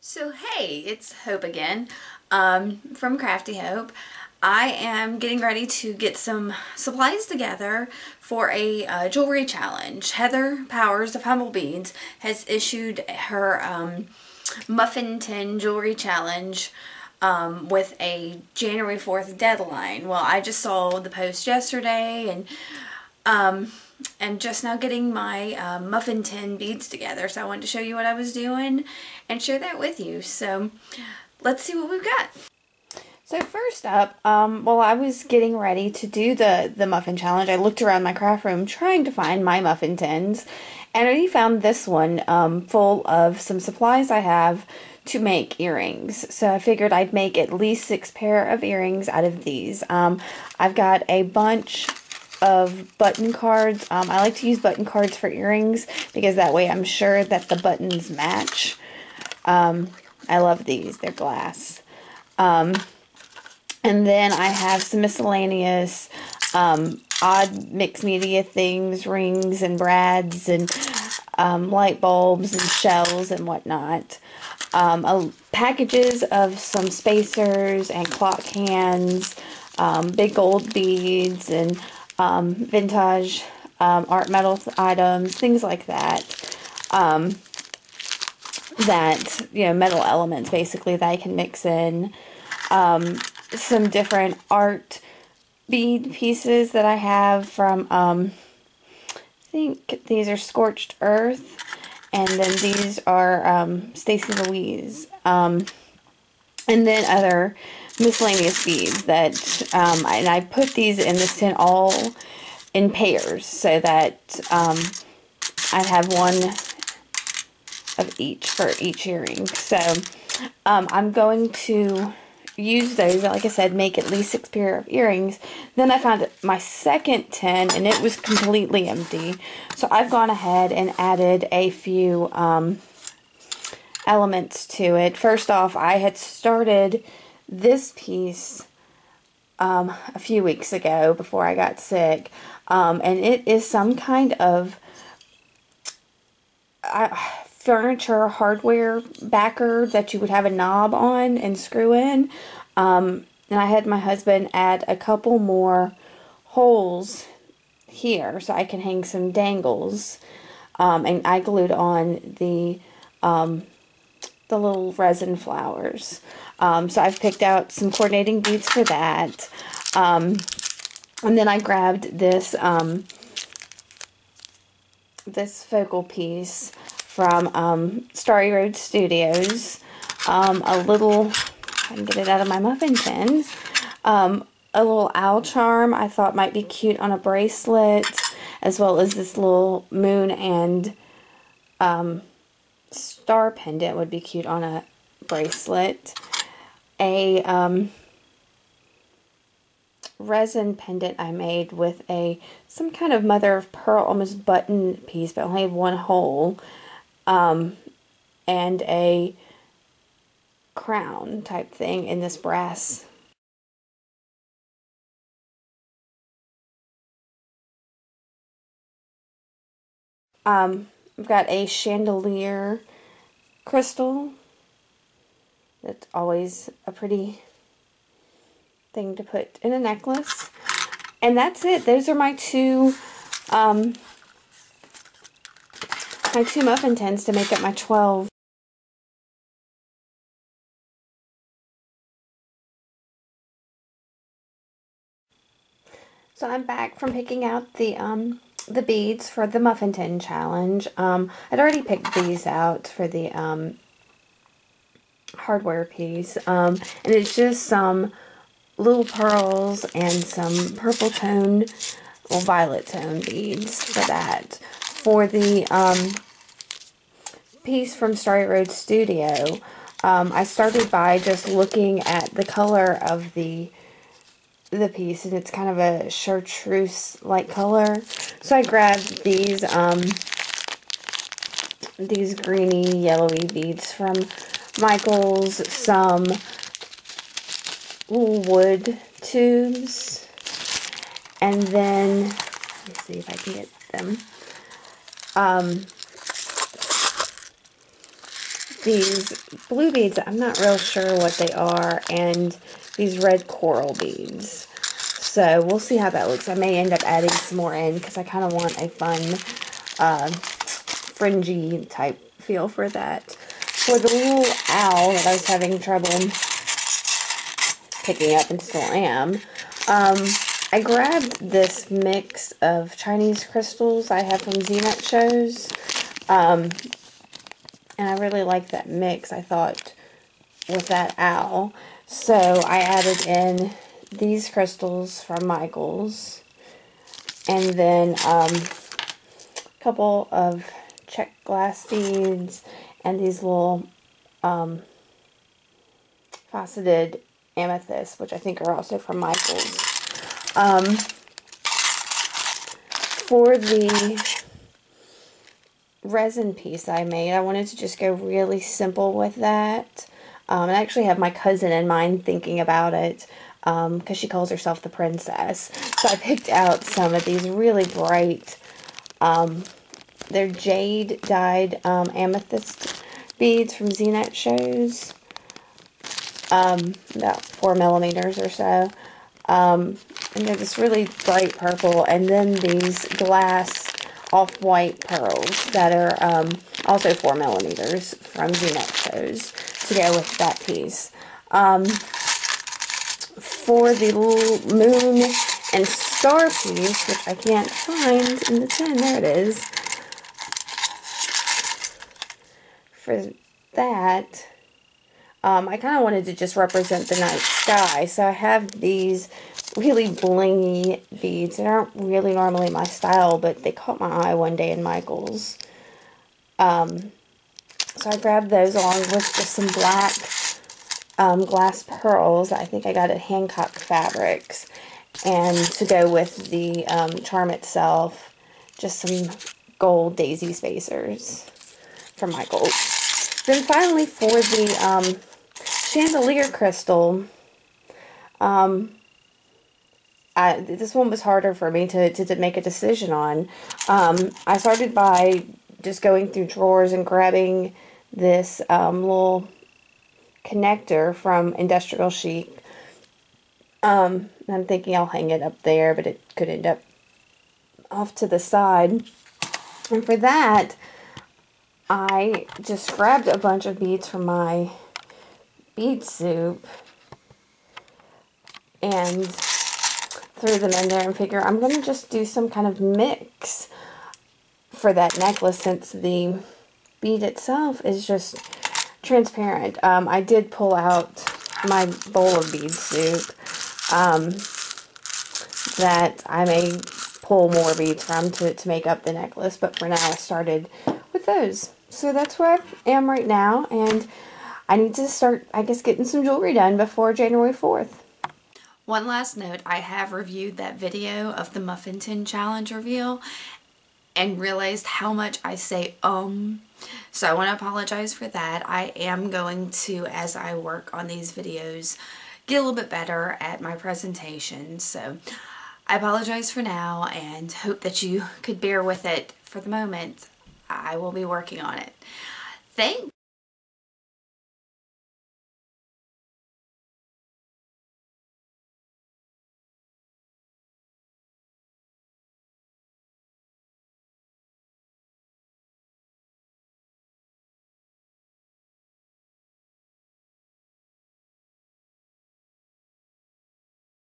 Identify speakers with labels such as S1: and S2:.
S1: So hey, it's Hope again um, from Crafty Hope. I am getting ready to get some supplies together for a uh, jewelry challenge. Heather Powers of HumbleBeads has issued her um, Muffin Tin Jewelry Challenge um, with a January 4th deadline. Well, I just saw the post yesterday and I'm just now getting my uh, muffin tin beads together. So I wanted to show you what I was doing and share that with you. So let's see what we've got. So first up, um, while I was getting ready to do the, the muffin challenge, I looked around my craft room trying to find my muffin tins. And I found this one um, full of some supplies I have to make earrings. So I figured I'd make at least six pair of earrings out of these. Um, I've got a bunch of button cards. Um, I like to use button cards for earrings because that way I'm sure that the buttons match. Um, I love these. They're glass. Um, and then I have some miscellaneous um, odd mixed media things, rings and brads and um, light bulbs and shells and whatnot. A, packages of some spacers and clock hands, big gold beads and um, vintage um, art metal items, things like that. Um, that, you know, metal elements basically that I can mix in. Um, some different art bead pieces that I have from, um, I think these are Scorched Earth. And then these are Staci Louise. And then other miscellaneous beads that, um, and I put these in the tin all in pairs so that um, I'd have one of each for each earring. So um, I'm going to use those, like I said, make at least six pair of earrings. Then I found my second tin and it was completely empty. So I've gone ahead and added a few um, elements to it. First off, I had started this piece um, a few weeks ago before I got sick. Um, and it is some kind of uh, furniture hardware backer that you would have a knob on and screw in. Um, and I had my husband add a couple more holes here so I can hang some dangles. Um, and I glued on the um, the little resin flowers. Um, so I've picked out some coordinating beads for that. Um, and then I grabbed this, um, this focal piece from um, Starry Road Studios. Um, a little, I can get it out of my muffin tin. Um, a little owl charm I thought might be cute on a bracelet, as well as this little moon and star pendant would be cute on a bracelet. A um, resin pendant I made with a some kind of mother of pearl almost button piece but only one hole um, and a crown type thing in this brass um, I've got a chandelier crystal that's always a pretty thing to put in a necklace. And that's it. Those are my two, um, my two muffin tins to make up my 12. So I'm back from picking out the, um, the beads for the muffin tin challenge. Um, I'd already picked these out for the, um, hardware piece. Um, and it's just some little pearls and some purple toned or violet tone beads for that. For the um, piece from Starry Road Studio, um, I started by just looking at the color of the the piece and it's kind of a chartreuse like color so I grabbed these um these greeny yellowy beads from Michaels some wood tubes. And then, let me see if I can get them. Um, these blue beads, I'm not real sure what they are, and these red coral beads. So we'll see how that looks. I may end up adding some more in because I kind of want a fun uh, fringy type feel for that. For the little owl that I was having trouble picking up and still am, um, I grabbed this mix of Chinese crystals I have from ZNet shows. Um, and I really like that mix, I thought, with that owl. So I added in these crystals from Michaels. And then um, a couple of Czech glass beads and these little um, faceted amethysts, which I think are also from Michaels. Um, for the resin piece I made, I wanted to just go really simple with that. Um, I actually have my cousin in mind thinking about it because um, she calls herself the princess. So I picked out some of these really bright, um, they're jade dyed um, amethyst beads from ZNet shows. Um, about four millimeters or so. Um, and they're this really bright purple. And then these glass off-white pearls that are um, also four millimeters from ZNet shows to go with that piece. Um, for the moon and star piece, which I can't find in the tin, there it is. For that, um, I kind of wanted to just represent the night sky. So I have these really blingy beads. They aren't really normally my style, but they caught my eye one day in Michael's. Um, so I grabbed those along with just some black um, glass pearls. I think I got at Hancock Fabrics. And to go with the um, charm itself, just some gold daisy spacers from Michael's. Then finally for the um, chandelier crystal, um, I, this one was harder for me to, to, to make a decision on. Um, I started by just going through drawers and grabbing this um, little connector from Industrial Chic. Um, I'm thinking I'll hang it up there, but it could end up off to the side. And for that, I just grabbed a bunch of beads from my bead soup and threw them in there and figure I'm going to just do some kind of mix for that necklace since the bead itself is just transparent. Um, I did pull out my bowl of bead soup um, that I may pull more beads from to, to make up the necklace, but for now I started with those. So that's where I am right now, and I need to start, I guess, getting some jewelry done before January 4th. One last note, I have reviewed that video of the Muffin Tin Challenge reveal and realized how much I say um. So I want to apologize for that. I am going to, as I work on these videos, get a little bit better at my presentation. So I apologize for now and hope that you could bear with it for the moment. I will be working on it. Thanks.